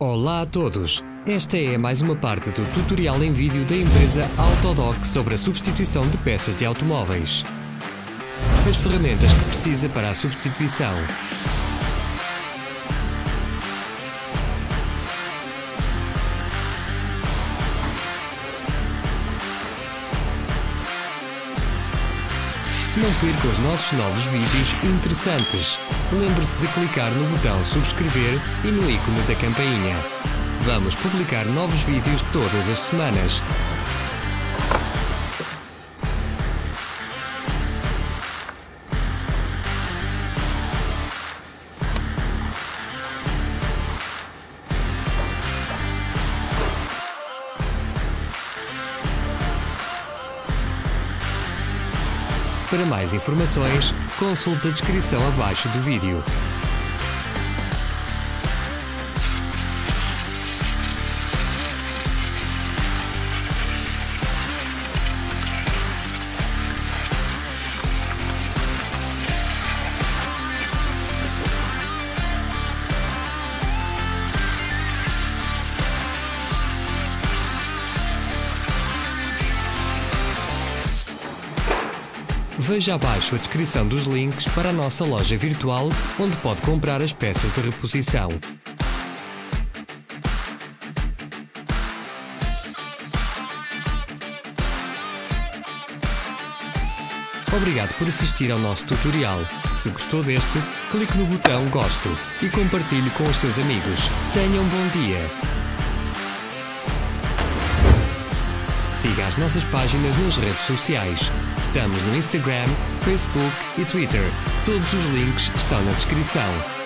Olá a todos! Esta é mais uma parte do tutorial em vídeo da empresa Autodoc sobre a substituição de peças de automóveis. As ferramentas que precisa para a substituição. Não perca os nossos novos vídeos interessantes. Lembre-se de clicar no botão subscrever e no ícone da campainha. Vamos publicar novos vídeos todas as semanas. Para mais informações, consulte a descrição abaixo do vídeo. Veja abaixo a descrição dos links para a nossa loja virtual, onde pode comprar as peças de reposição. Obrigado por assistir ao nosso tutorial. Se gostou deste, clique no botão Gosto e compartilhe com os seus amigos. Tenha um bom dia! Siga as nossas páginas nas redes sociais. Estamos no Instagram, Facebook e Twitter. Todos os links estão na descrição.